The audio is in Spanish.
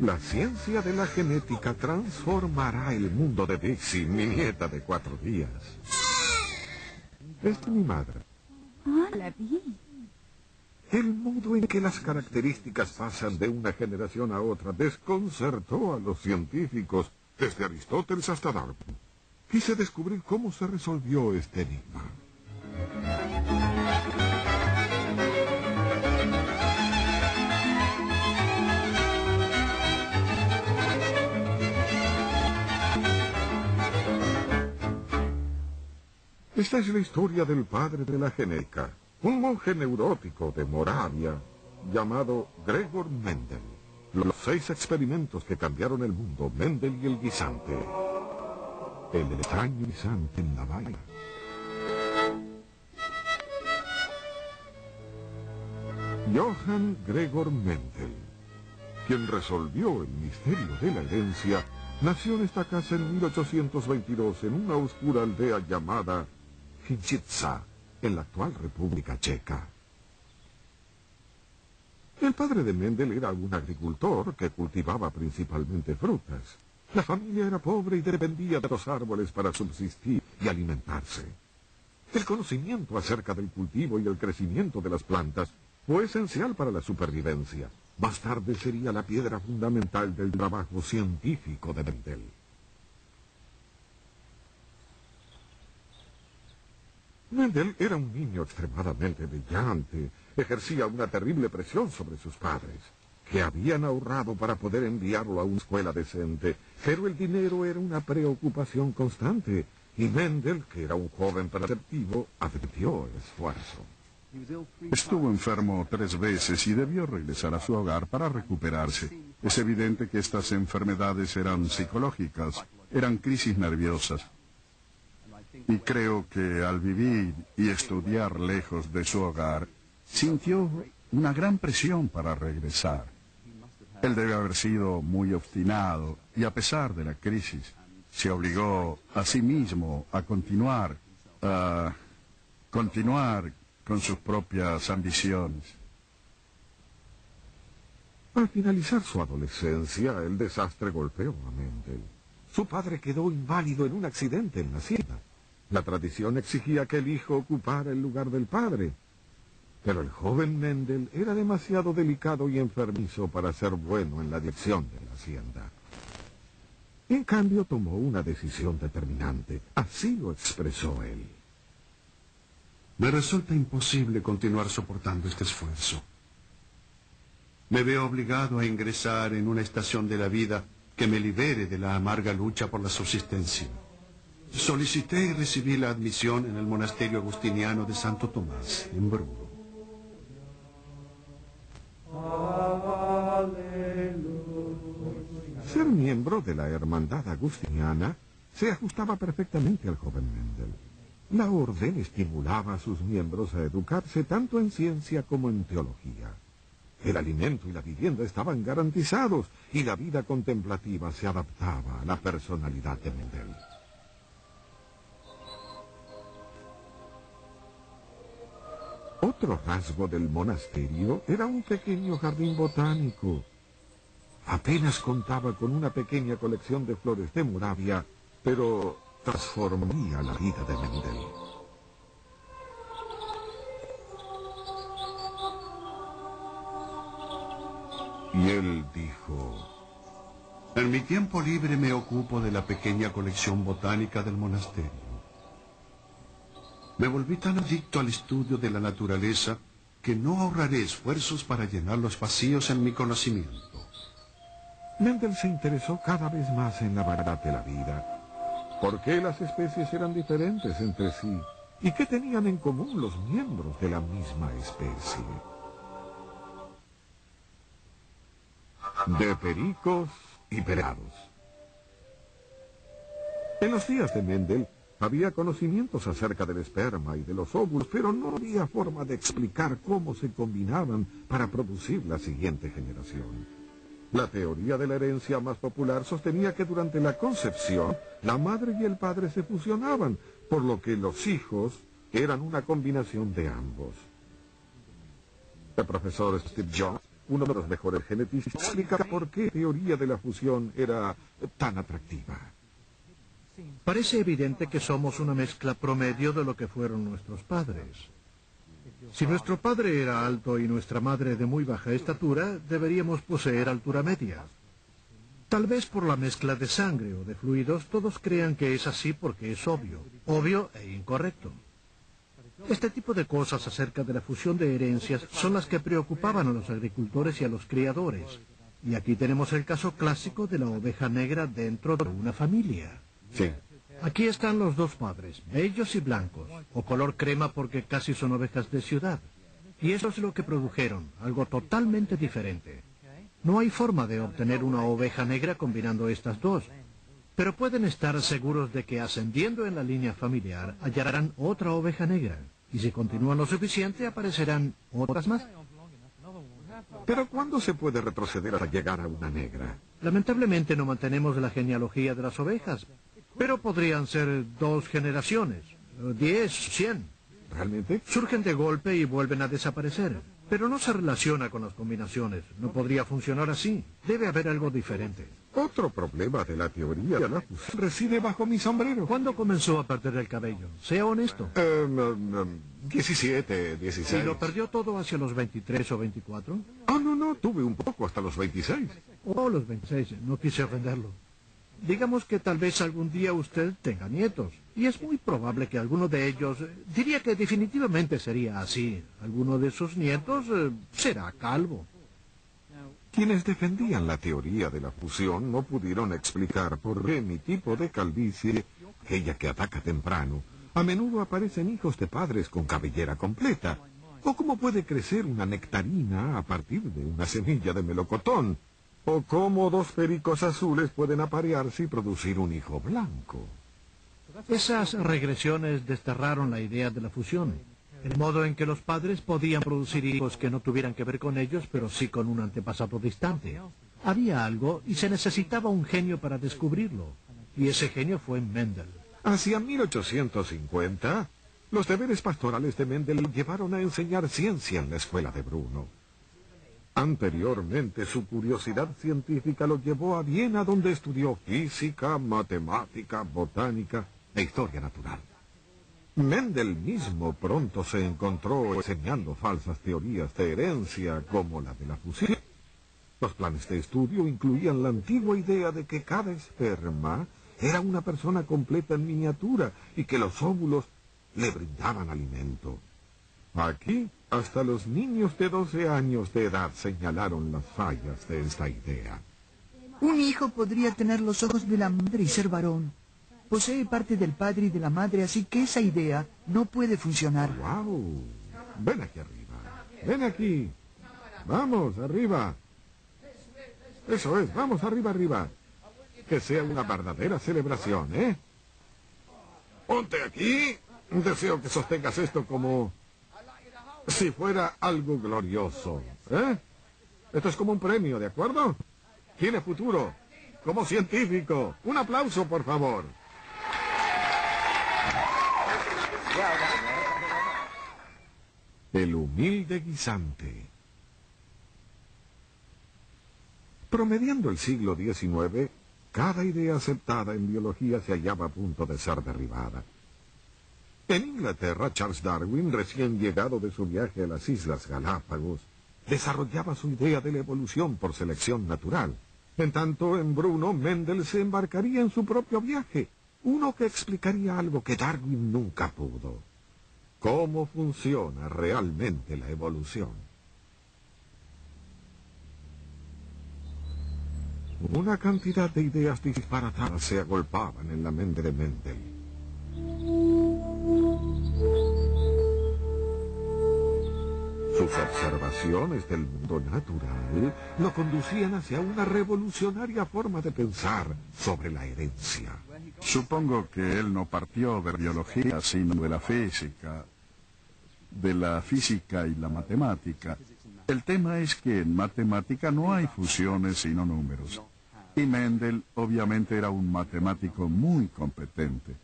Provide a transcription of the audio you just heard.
La ciencia de la genética transformará el mundo de Dixie, mi nieta de cuatro días. Es mi madre. Ah, la vi. El modo en que las características pasan de una generación a otra desconcertó a los científicos, desde Aristóteles hasta Darwin. Quise descubrir cómo se resolvió este enigma. Esta es la historia del padre de la genética, un monje neurótico de Moravia llamado Gregor Mendel. Los seis experimentos que cambiaron el mundo, Mendel y el guisante. El extraño guisante en la valla. Johann Gregor Mendel, quien resolvió el misterio de la herencia, nació en esta casa en 1822 en una oscura aldea llamada En la actual República Checa. El padre de Mendel era un agricultor que cultivaba principalmente frutas. La familia era pobre y dependía de los árboles para subsistir y alimentarse. El conocimiento acerca del cultivo y el crecimiento de las plantas fue esencial para la supervivencia. Más tarde sería la piedra fundamental del trabajo científico de Mendel. Mendel era un niño extremadamente brillante. Ejercía una terrible presión sobre sus padres, que habían ahorrado para poder enviarlo a una escuela decente. Pero el dinero era una preocupación constante, y Mendel, que era un joven perceptivo, advirtió el esfuerzo. Estuvo enfermo tres veces y debió regresar a su hogar para recuperarse. Es evidente que estas enfermedades eran psicológicas, eran crisis nerviosas. Y creo que al vivir y estudiar lejos de su hogar, sintió una gran presión para regresar. Él debe haber sido muy obstinado y a pesar de la crisis, se obligó a sí mismo a continuar, a continuar con sus propias ambiciones. Al finalizar su adolescencia, el desastre golpeó a Mendel. Su padre quedó inválido en un accidente en la hacienda. La tradición exigía que el hijo ocupara el lugar del padre. Pero el joven Mendel era demasiado delicado y enfermizo para ser bueno en la dirección de la hacienda. En cambio, tomó una decisión determinante. Así lo expresó él. Me resulta imposible continuar soportando este esfuerzo. Me veo obligado a ingresar en una estación de la vida que me libere de la amarga lucha por la subsistencia. Solicité y recibí la admisión en el monasterio agustiniano de Santo Tomás, en Brno. Ser miembro de la hermandad agustiniana se ajustaba perfectamente al joven Mendel. La orden estimulaba a sus miembros a educarse tanto en ciencia como en teología. El alimento y la vivienda estaban garantizados y la vida contemplativa se adaptaba a la personalidad de Mendel. Otro rasgo del monasterio era un pequeño jardín botánico. Apenas contaba con una pequeña colección de flores de Moravia, pero transformaría la vida de Mendel. Y él dijo, En mi tiempo libre me ocupo de la pequeña colección botánica del monasterio. Me volví tan adicto al estudio de la naturaleza que no ahorraré esfuerzos para llenar los vacíos en mi conocimiento. Mendel se interesó cada vez más en la variedad de la vida. ¿Por qué las especies eran diferentes entre sí? ¿Y qué tenían en común los miembros de la misma especie? De pericos y pelados. En los días de Mendel había conocimientos acerca del esperma y de los óvulos, pero no había forma de explicar cómo se combinaban para producir la siguiente generación. La teoría de la herencia más popular sostenía que durante la concepción la madre y el padre se fusionaban, por lo que los hijos eran una combinación de ambos. El profesor Steve Jobs uno de los mejores genetistas, explica por qué teoría de la fusión era tan atractiva. Parece evidente que somos una mezcla promedio de lo que fueron nuestros padres. Si nuestro padre era alto y nuestra madre de muy baja estatura, deberíamos poseer altura media. Tal vez por la mezcla de sangre o de fluidos todos crean que es así porque es obvio, obvio e incorrecto. Este tipo de cosas acerca de la fusión de herencias son las que preocupaban a los agricultores y a los criadores. Y aquí tenemos el caso clásico de la oveja negra dentro de una familia. Sí. Aquí están los dos padres, bellos y blancos, o color crema porque casi son ovejas de ciudad. Y eso es lo que produjeron, algo totalmente diferente. No hay forma de obtener una oveja negra combinando estas dos, pero pueden estar seguros de que ascendiendo en la línea familiar hallarán otra oveja negra, y si continúan lo suficiente aparecerán otras más. Pero ¿cuándo se puede retroceder hasta llegar a una negra? Lamentablemente no mantenemos la genealogía de las ovejas, pero podrían ser dos generaciones, diez, cien. ¿Realmente? Surgen de golpe y vuelven a desaparecer. Pero no se relaciona con las combinaciones. No podría funcionar así. Debe haber algo diferente. Otro problema de la teoría fusión reside bajo mi sombrero. ¿Cuándo comenzó a perder el cabello? Sea honesto. Em, em, em, 17, 16. ¿Y lo perdió todo hacia los 23 o 24? Ah, no, no, tuve un poco hasta los 26. Oh, los 26. No quise ofenderlo. Digamos que tal vez algún día usted tenga nietos. Y es muy probable que alguno de ellos, eh, diría que definitivamente sería así. Alguno de sus nietos eh, será calvo. Quienes defendían la teoría de la fusión no pudieron explicar por qué mi tipo de calvicie, aquella que ataca temprano, a menudo aparecen hijos de padres con cabellera completa, o cómo puede crecer una nectarina a partir de una semilla de melocotón, o cómo dos pericos azules pueden aparearse y producir un hijo blanco. Esas regresiones desterraron la idea de la fusión, el modo en que los padres podían producir hijos que no tuvieran que ver con ellos, pero sí con un antepasado distante. Había algo y se necesitaba un genio para descubrirlo, y ese genio fue Mendel. Hacia 1850, los deberes pastorales de Mendel llevaron a enseñar ciencia en la escuela de Bruno. Anteriormente, su curiosidad científica lo llevó a Viena, donde estudió física, matemática, botánica e historia natural. Mendel mismo pronto se encontró enseñando falsas teorías de herencia como la de la fusión. Los planes de estudio incluían la antigua idea de que cada esperma era una persona completa en miniatura y que los óvulos le brindaban alimento. Aquí, hasta los niños de 12 años de edad señalaron las fallas de esta idea. Un hijo podría tener los ojos de la madre y ser varón. Posee parte del padre y de la madre, así que esa idea no puede funcionar. ¡Wow! Ven aquí arriba. Ven aquí. Vamos, arriba. Eso es, vamos arriba, arriba. Que sea una verdadera celebración, ¿eh? Ponte aquí. Deseo que sostengas esto como si fuera algo glorioso, ¿eh? Esto es como un premio, ¿de acuerdo? Tiene futuro, como científico. Un aplauso, por favor. El humilde guisante. Promediando el siglo XIX, cada idea aceptada en biología se hallaba a punto de ser derribada. En Inglaterra, Charles Darwin, recién llegado de su viaje a las Islas Galápagos, desarrollaba su idea de la evolución por selección natural. En tanto, en Bruno, Mendel se embarcaría en su propio viaje, uno que explicaría algo que Darwin nunca pudo. ¿Cómo funciona realmente la evolución? Una cantidad de ideas disparatadas se agolpaban en la mente de Mendel. Sus observaciones del mundo natural lo conducían hacia una revolucionaria forma de pensar sobre la herencia. Supongo que él no partió de biología, sino de la física, de la física y la matemática. El tema es que en matemática no hay fusiones sino números. Y Mendel obviamente era un matemático muy competente.